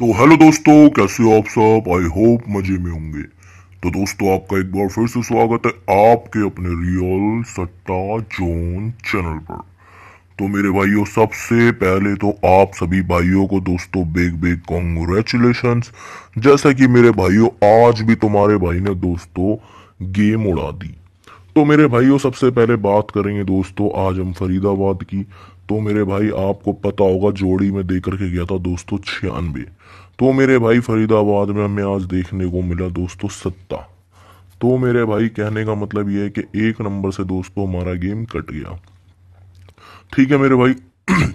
तो हेलो दोस्तों, कैसे हो आप सब? आई होप मज़े में होंगे। तो दोस्तों, आपका एक बार फिर से स्वागत है आपके अपने रियल सट्टा जोन चैनल पर। तो मेरे भाइयों, सबसे पहले तो आप सभी भाइयों को दोस्तों बिग बिग कॉन्ग्रेचुलेशन जैसा कि मेरे भाइयों, आज भी तुम्हारे भाई ने दोस्तों गेम उड़ा दी। तो मेरे भाइयों, सबसे पहले बात करेंगे दोस्तों, आज हम फरीदाबाद की। तो मेरे भाई आपको पता होगा, जोड़ी में दे करके गया था दोस्तों छियानवे। तो मेरे भाई फरीदाबाद में हमें आज देखने को मिला दोस्तों सत्ता। तो मेरे भाई कहने का मतलब यह है कि एक नंबर से दोस्तों हमारा गेम कट गया। ठीक है मेरे भाई।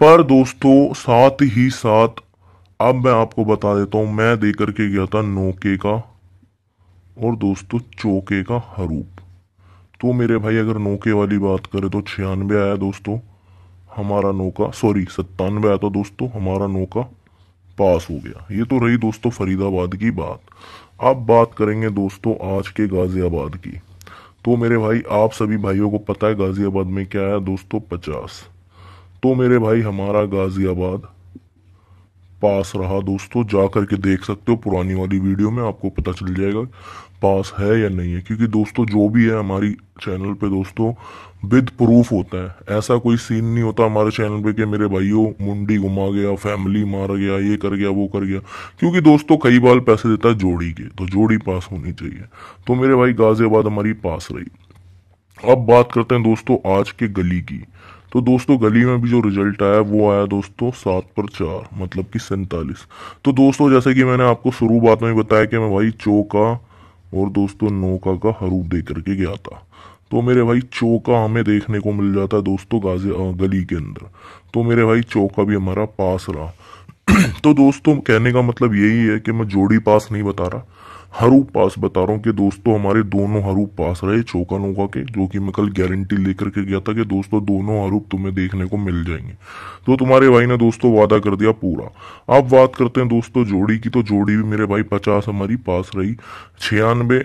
पर दोस्तों, साथ ही साथ, अब मैं आपको बता देता हूँ, मैं दे करके गया था नोके का और दोस्तों चौके का हरूप। तो मेरे भाई अगर नोके वाली बात करें तो छियानवे आया दोस्तों। हमारा नौका सॉरी सत्तानवे आया था दोस्तों, हमारा नौका पास हो गया। ये तो रही दोस्तों फरीदाबाद की बात। अब बात करेंगे दोस्तों आज के गाजियाबाद की। तो मेरे भाई, आप सभी भाइयों को पता है गाजियाबाद में क्या है? दोस्तों पचास। तो मेरे भाई, हमारा गाजियाबाद पास रहा दोस्तों जा करके देख सकते हो पुरानी वाली वीडियो में, आपको पता चल जाएगा पास है या नहीं है। क्योंकि दोस्तों, जो भी है हमारी चैनल पे दोस्तों, विद प्रूफ होता है। ऐसा कोई सीन नहीं होता हमारे चैनल पे कि मेरे भाइयों, मुंडी घुमा गया फैमिली मार गया, ये कर गया, वो कर गया। क्योंकि दोस्तों, कई बार पैसे देता है जोड़ी के तो जोड़ी पास होनी चाहिए। तो मेरे भाई गाजियाबाद हमारी पास रही। अब बात करते हैं दोस्तों, आज के गली की। तो दोस्तों, गली में भी जो रिज़ल्ट आया, वो आया दोस्तों सात पर चार मतलब कि सैंतालीस। तो दोस्तों, जैसे कि मैंने आपको शुरू बात में बताया कि मैं भाई चौका और दोस्तों नौका का हरूप दे करके गया था। तो मेरे भाई चौका हमें देखने को मिल जाता है दोस्तों गाजी गली के अंदर। तो मेरे भाई चौका भी हमारा पास रहा। तो दोस्तों, कहने का मतलब यही है कि मैं जोड़ी पास नहीं बता रहा। हरूप पास बता रहा हूँ कि दोस्तों हमारे दोनों हरूप पास रहे चौका नौका के, जो कि मैं कल गारंटी लेकर के गया था कि दोस्तों दोनों हरूप तुम्हें देखने को मिल जाएँगे। तो तुम्हारे भाई ने दोस्तों वादा कर दिया पूरा। अब बात करते हैं दोस्तों जोड़ी की तो जोड़ी भी मेरे भाई पचास हमारी पास रही। छियानवे,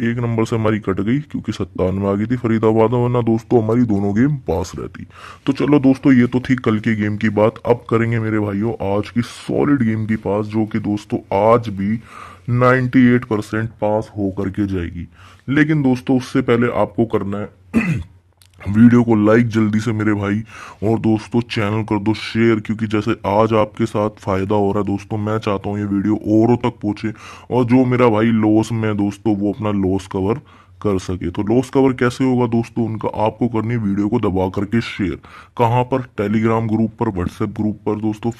एक नंबर से हमारी कट गई, क्योंकि सत्तानवे आ गई थी फरीदाबाद में वरना दोस्तों हमारी दोनों गेम पास रहती। तो चलो दोस्तों, ये तो थी कल के गेम की बात। अब करेंगे मेरे भाइयों आज की सॉलिड गेम की पास, जो कि दोस्तों आज भी 98 परसेंट पास हो करके जाएगी। लेकिन दोस्तों, उससे पहले आपको करना है। वीडियो को लाइक जल्दी से मेरे भाई, और दोस्तों, चैनल कर दो शेयर, क्योंकि जैसे आज आपके साथ फ़ायदा हो रहा है। दोस्तों, मैं चाहता हूँ ये वीडियो औरों तक पहुँचे, और जो मेरा भाई लॉस में दोस्तों, वो अपना लॉस कवर कर सके। तो लॉस कवर कैसे होगा दोस्तों? उनका आपको करनी वीडियो को दबा करके शेयर कहाँ पर? टेलीग्राम ग्रुप पर व्हाट्सएप ग्रुप पर दोस्तों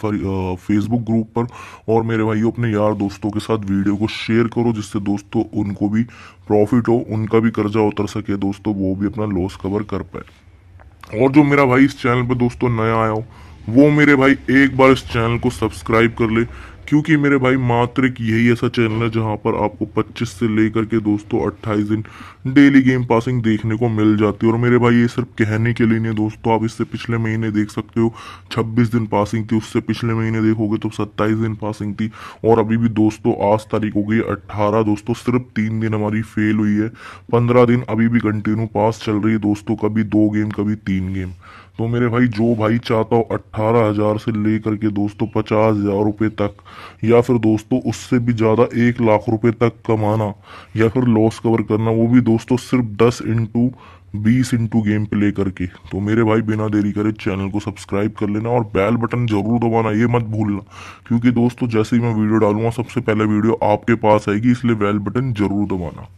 फेसबुक ग्रुप पर। और मेरे भाई अपने यार दोस्तों के साथ वीडियो को शेयर करो, जिससे दोस्तों उनको भी प्रॉफिट हो, उनका भी कर्जा उतर सके। दोस्तों, वो भी अपना लॉस कवर कर पाए। और जो मेरा भाई इस चैनल पर दोस्तों नया आया हो, वो मेरे भाई एक बार इस चैनल को सब्सक्राइब कर ले। क्योंकि मेरे भाई मात्र एक यही ऐसा चैनल है जहाँ पर आपको 25 से लेकर के दोस्तों 28 दिन डेली गेम पासिंग देखने को मिल जाती है। और मेरे भाई ये सिर्फ़ कहने के लिए नहीं दोस्तों, आप इससे पिछले महीने देख सकते हो 26 दिन पासिंग थी, उससे पिछले महीने देखोगे तो 27 दिन पासिंग थी। और अभी भी दोस्तों, आज तारीख हो गई अट्ठारह दोस्तों, सिर्फ़ तीन दिन हमारी फेल हुई है। पंद्रह दिन अभी भी कंटिन्यू पास चल रही है दोस्तों, कभी दो गेम कभी तीन गेम तो मेरे भाई, जो भाई चाहता हो अट्ठारह हज़ार से लेकर के दोस्तों, पचास हज़ार रुपए तक, या फिर दोस्तों उससे भी ज़्यादा एक लाख रुपए तक कमाना, या फिर लॉस कवर करना, वो भी दोस्तों सिर्फ़ दस इंटू बीस इंटू गेम प्ले करके। तो मेरे भाई, बिना देरी करे चैनल को सब्सक्राइब कर लेना और बेल बटन ज़रूर दबाना, ये मत भूलना, क्योंकि दोस्तों जैसे ही मैं वीडियो डालूँगा, सबसे पहले वीडियो आपके पास आएगी, इसलिए बेल बटन ज़रूर दबाना।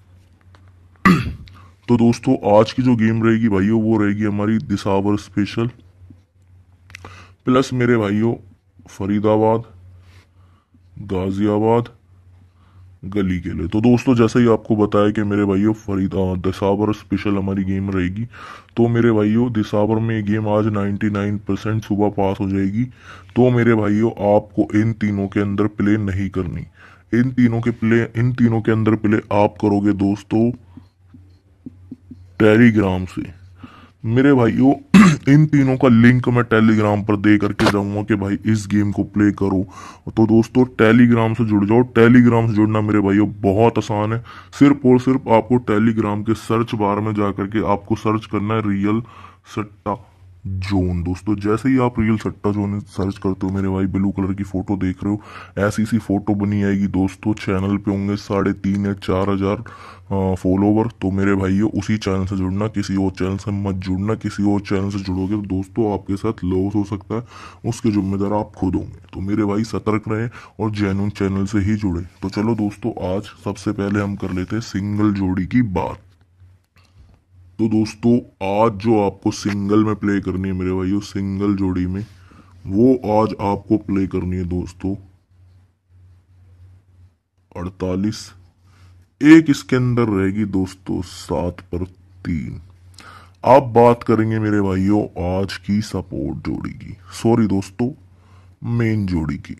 तो दोस्तों, आज की जो गेम रहेगी भाइयों, वो रहेगी हमारी दिसावर स्पेशल प्लस मेरे भाइयों, फरीदाबाद, गाजियाबाद, गली के लिए। तो दोस्तों, जैसे ही आपको बताया कि मेरे भाइयों, फरीद दिसावर स्पेशल हमारी गेम रहेगी तो मेरे भाइयों दिसावर में गेम आज 99 परसेंट सुबह पास हो जाएगी। तो मेरे भाइयों, आपको इन तीनों के अंदर प्ले नहीं करनी। इन तीनों के प्ले इन तीनों के अंदर प्ले आप करोगे दोस्तों टेलीग्राम से। मेरे भाइयों, इन तीनों का लिंक मैं टेलीग्राम पर दे करके जाऊँगा कि भाई इस गेम को प्ले करो। तो दोस्तों, टेलीग्राम से जुड़ जाओ। टेलीग्राम से जुड़ना मेरे भाइयों बहुत आसान है। सिर्फ़ और सिर्फ़ आपको टेलीग्राम के सर्च बार में जा करके आपको सर्च करना है रियल सट्टा। जोन दोस्तों जैसे ही आप रियल सट्टा जोन सर्च करते हो, मेरे भाई ब्लू कलर की फ़ोटो देख रहे हो, ऐसी सी फ़ोटो बनी आएगी दोस्तों चैनल पे होंगे साढ़े तीन या चार हज़ार फॉलोवर तो मेरे भाइयों उसी चैनल से जुड़ना, किसी और चैनल से मत जुड़ना, किसी और चैनल से जुड़ोगे तो दोस्तों आपके साथ लॉस हो सकता है, उसके जिम्मेदार आप खुद होंगे। तो मेरे भाई सतर्क रहे और जैनुन चैनल से ही जुड़े। तो चलो दोस्तों, आज सबसे पहले हम कर लेते हैं सिंगल जोड़ी की बात। तो दोस्तों, आज जो आपको सिंगल में प्ले करनी है मेरे भाइयों सिंगल जोड़ी में, वो आज आपको प्ले करनी है दोस्तों। अड़तालीस। एक इसके अंदर रहेगी दोस्तों, सात पर तीन। आप बात करेंगे मेरे भाइयों, आज की सपोर्ट जोड़ी की। सॉरी दोस्तों मेन जोड़ी की।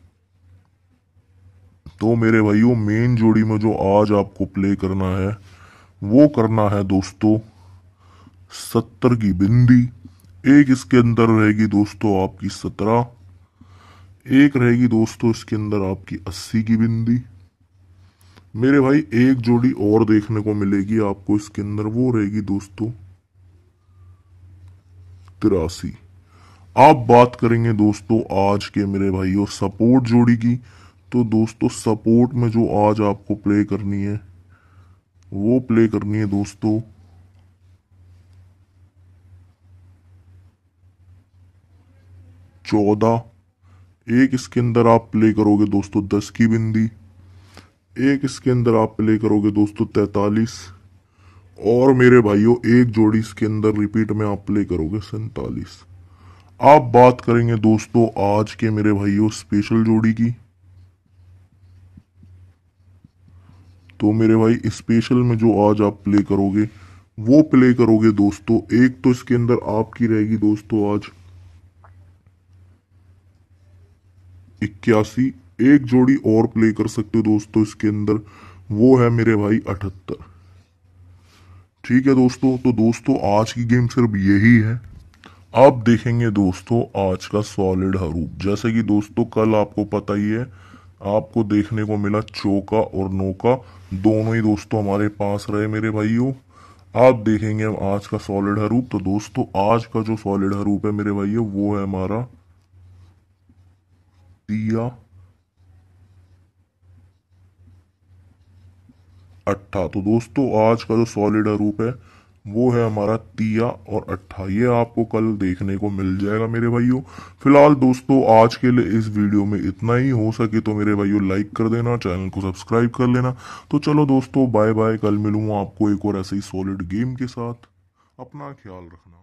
तो मेरे भाइयों मेन जोड़ी में जो आज आपको प्ले करना है, वो करना है दोस्तों सत्तर की बिंदी, एक इसके अंदर रहेगी दोस्तों आपकी सत्रह, एक रहेगी दोस्तों इसके अंदर आपकी अस्सी की बिंदी। मेरे भाई, एक जोड़ी और देखने को मिलेगी आपको इसके अंदर, वो रहेगी दोस्तों तिरासी। आप बात करेंगे दोस्तों आज के मेरे भाइयों सपोर्ट जोड़ी की तो दोस्तों सपोर्ट में जो आज आपको प्ले करनी है, वो प्ले करनी है दोस्तों चौदह। एक इसके अंदर आप प्ले करोगे दोस्तों दस की बिंदी। एक इसके अंदर आप प्ले करोगे दोस्तों तैतालीस। और मेरे भाइयों, एक जोड़ी इसके अंदर रिपीट में आप प्ले करोगे सैतालीस। आप बात करेंगे दोस्तों आज के मेरे भाइयों स्पेशल जोड़ी की। तो मेरे भाई स्पेशल में जो आज आप प्ले करोगे, वो प्ले करोगे दोस्तों। एक तो इसके अंदर आपकी रहेगी दोस्तों आज इक्यासी, एक जोड़ी और प्ले कर सकते हो दोस्तों इसके अंदर। वो है मेरे भाई अठहत्तर। ठीक है दोस्तों तो दोस्तों आज की गेम सिर्फ़ यही है। अब देखेंगे दोस्तों आज का सॉलिड हरूप। जैसे कि दोस्तों कल आपको पता ही है, आपको देखने को मिला चौका और नौका। दोनों ही दोस्तों हमारे पास रहे मेरे भाइयों। आप देखेंगे आज का सॉलिड हरूप। तो दोस्तों आज का जो सॉलिड हरूप है मेरे भाइयों, वो है हमारा दिया। अट्ठा तो दोस्तों, आज का जो सॉलिड रूप है, वो है हमारा तिया और अट्ठा। ये आपको कल देखने को मिल जाएगा मेरे भाइयों। फ़िलहाल दोस्तों, आज के लिए इस वीडियो में इतना ही। हो सके तो मेरे भाइयों लाइक कर देना, चैनल को सब्सक्राइब कर लेना। तो चलो दोस्तों बाय बाय कल मिलूँगा आपको एक और ऐसे ही सॉलिड गेम के साथ। अपना ख्याल रखना।